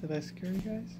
Did I scare you guys?